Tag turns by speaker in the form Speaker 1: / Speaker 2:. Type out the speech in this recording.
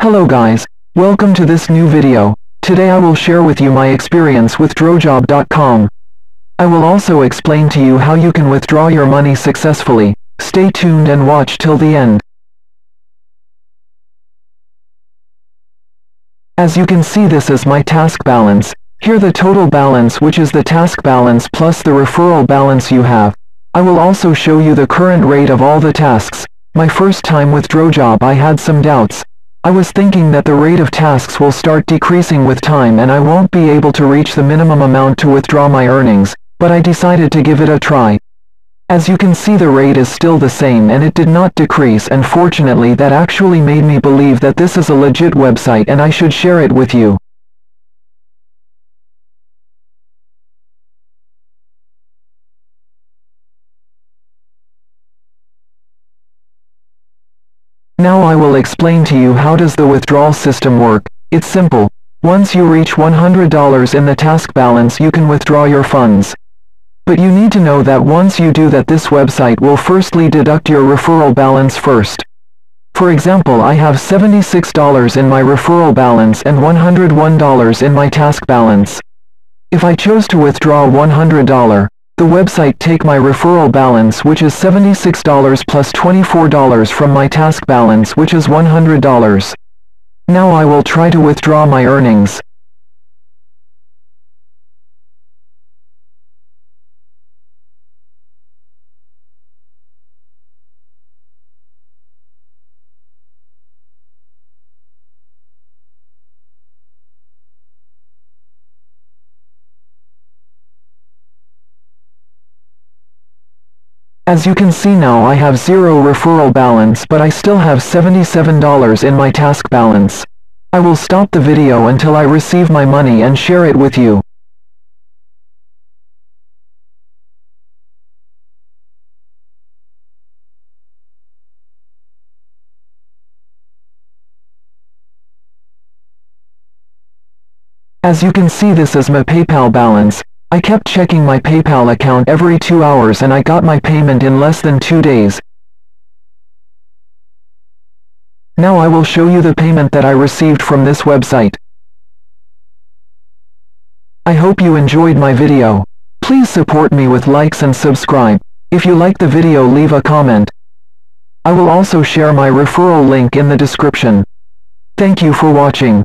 Speaker 1: Hello guys, welcome to this new video. Today I will share with you my experience with Drojob.com. I will also explain to you how you can withdraw your money successfully. Stay tuned and watch till the end. As you can see this is my task balance. Here the total balance which is the task balance plus the referral balance you have. I will also show you the current rate of all the tasks. My first time with Drojob I had some doubts. I was thinking that the rate of tasks will start decreasing with time and I won't be able to reach the minimum amount to withdraw my earnings, but I decided to give it a try. As you can see the rate is still the same and it did not decrease and fortunately that actually made me believe that this is a legit website and I should share it with you. Now I will explain to you how does the withdrawal system work. It's simple. Once you reach $100 in the task balance you can withdraw your funds. But you need to know that once you do that this website will firstly deduct your referral balance first. For example I have $76 in my referral balance and $101 in my task balance. If I chose to withdraw $100, the website take my referral balance which is $76 plus $24 from my task balance which is $100. Now I will try to withdraw my earnings. As you can see now I have zero referral balance but I still have $77 in my task balance. I will stop the video until I receive my money and share it with you. As you can see this is my PayPal balance, I kept checking my PayPal account every two hours and I got my payment in less than two days. Now I will show you the payment that I received from this website. I hope you enjoyed my video. Please support me with likes and subscribe. If you like the video leave a comment. I will also share my referral link in the description. Thank you for watching.